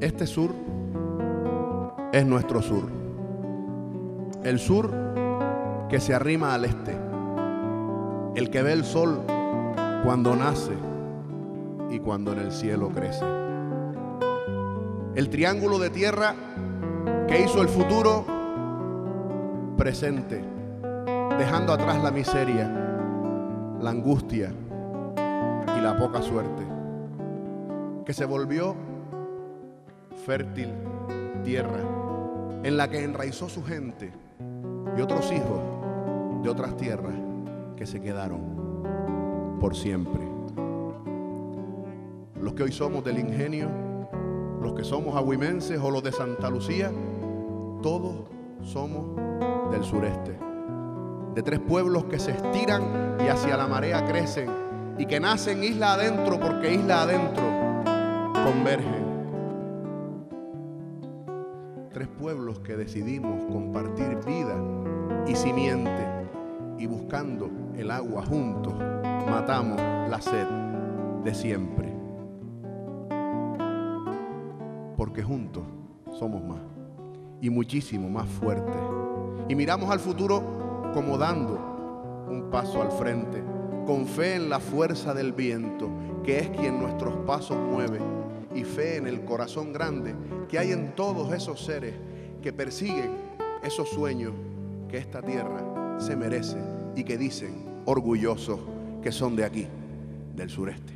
Este sur es nuestro sur. El sur que se arrima al este. El que ve el sol cuando nace y cuando en el cielo crece. El triángulo de tierra que hizo el futuro presente, dejando atrás la miseria, la angustia y la poca suerte, que se volvió fértil tierra en la que enraizó su gente y otros hijos de otras tierras que se quedaron por siempre. Los que hoy somos del ingenio, los que somos agüimenses o los de Santa Lucía, todos somos del sureste. De tres pueblos que se estiran y hacia la marea crecen y que nacen isla adentro porque isla adentro convergen tres pueblos que decidimos compartir vida y simiente y buscando el agua juntos, matamos la sed de siempre. Porque juntos somos más y muchísimo más fuertes. Y miramos al futuro como dando un paso al frente, con fe en la fuerza del viento, que es quien nuestros pasos mueve y fe en el corazón grande que hay en todos esos seres que persiguen esos sueños que esta tierra se merece y que dicen orgullosos que son de aquí, del sureste.